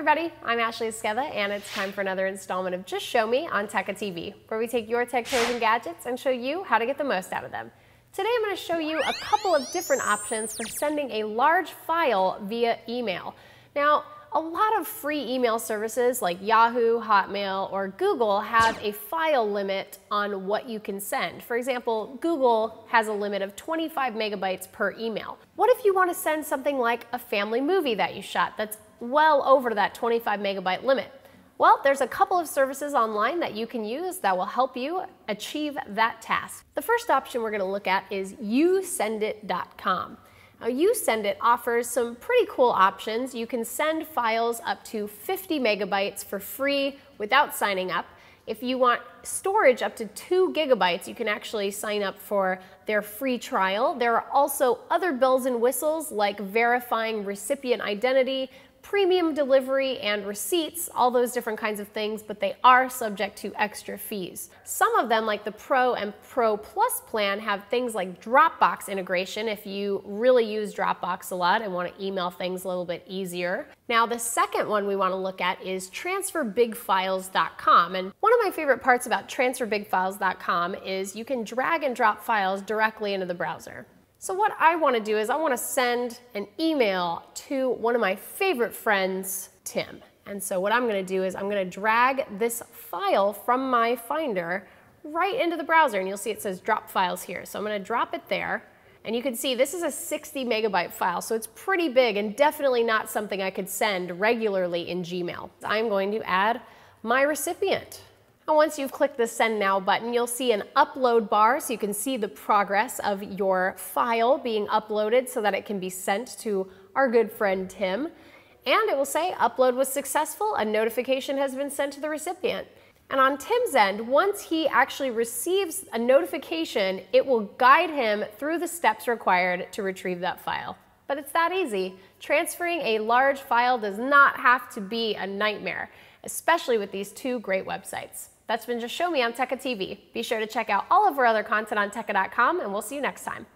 everybody, I'm Ashley Esqueda, and it's time for another installment of Just Show Me on Tecca TV, where we take your tech toys and gadgets and show you how to get the most out of them. Today I'm going to show you a couple of different options for sending a large file via email. Now, a lot of free email services like Yahoo, Hotmail, or Google have a file limit on what you can send. For example, Google has a limit of 25 megabytes per email. What if you want to send something like a family movie that you shot that's well over that 25 megabyte limit? Well, there's a couple of services online that you can use that will help you achieve that task. The first option we're going to look at is yousendit.com. Now, YouSendIt offers some pretty cool options. You can send files up to 50 megabytes for free without signing up. If you want storage up to two gigabytes, you can actually sign up for their free trial. There are also other bells and whistles like verifying recipient identity, premium delivery and receipts, all those different kinds of things, but they are subject to extra fees. Some of them, like the Pro and Pro Plus plan, have things like Dropbox integration if you really use Dropbox a lot and want to email things a little bit easier. Now, the second one we want to look at is transferbigfiles.com. And one of my favorite parts about transferbigfiles.com is you can drag and drop files directly into the browser. So what I want to do is I want to send an email to one of my favorite friends, Tim. And so what I'm going to do is I'm going to drag this file from my Finder right into the browser. And you'll see it says drop files here. So I'm going to drop it there. And you can see this is a 60 megabyte file, so it's pretty big and definitely not something I could send regularly in Gmail. I'm going to add my recipient. And once you've clicked the Send Now button, you'll see an upload bar so you can see the progress of your file being uploaded so that it can be sent to our good friend Tim. And it will say upload was successful, a notification has been sent to the recipient. And on Tim's end, once he actually receives a notification, it will guide him through the steps required to retrieve that file. But it's that easy. Transferring a large file does not have to be a nightmare, especially with these two great websites. That's been Just Show Me on Tecca TV. Be sure to check out all of our other content on Tecca.com, and we'll see you next time.